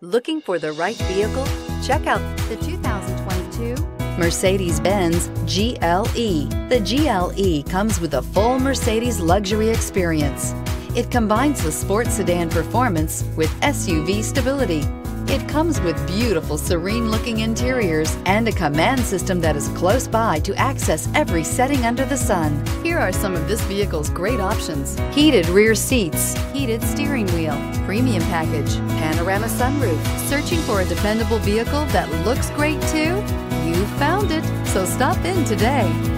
Looking for the right vehicle? Check out the 2022 Mercedes-Benz GLE. The GLE comes with a full Mercedes luxury experience. It combines the sports sedan performance with SUV stability. It comes with beautiful, serene-looking interiors and a command system that is close by to access every setting under the sun. Here are some of this vehicle's great options. Heated rear seats, heated steering wheel, premium package, panorama sunroof. Searching for a dependable vehicle that looks great too? You found it, so stop in today.